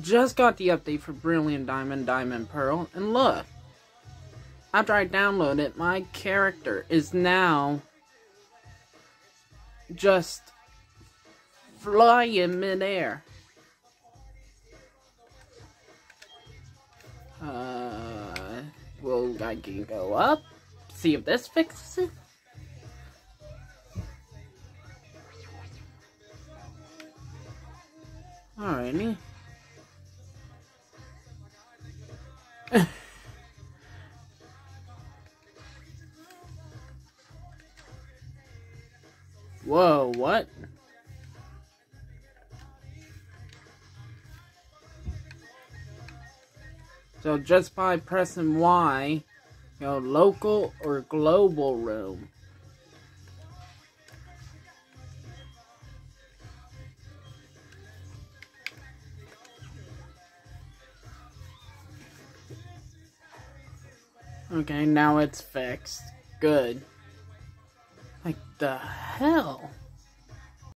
just got the update for Brilliant Diamond, Diamond Pearl, and look. After I download it, my character is now just flying midair. Uh, well, I can go up, see if this fixes it. Alrighty. Whoa, what? So just by pressing Y, go local or global room. Okay, now it's fixed. Good. Like the hell?